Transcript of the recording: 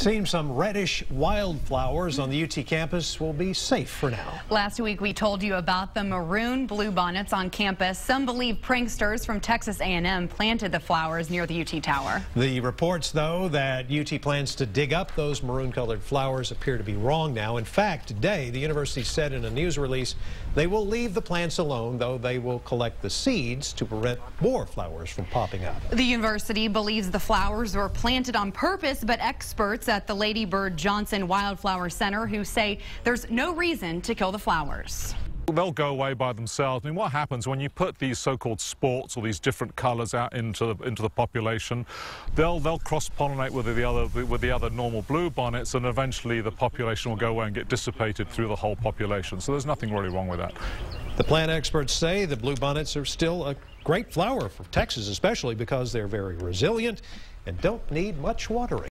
Seems some reddish wildflowers on the UT campus will be safe for now. Last week we told you about the maroon bluebonnets on campus. Some believe pranksters from Texas A&M planted the flowers near the UT tower. The reports, though, that UT plans to dig up those maroon-colored flowers appear to be wrong now. In fact, today the university said in a news release they will leave the plants alone, though they will collect the seeds to prevent more flowers from popping up. The university believes the flowers were planted on purpose, but experts at the Lady Bird Johnson Wildflower Center who say there's no reason to kill the flowers. They'll go away by themselves. I mean, what happens when you put these so-called sports or these different colours out into the, into the population? They'll they'll cross-pollinate with the other with the other normal blue bonnets, and eventually the population will go away and get dissipated through the whole population. So there's nothing really wrong with that. The plant experts say the bluebonnets are still a great flower for Texas, especially because they're very resilient and don't need much watering.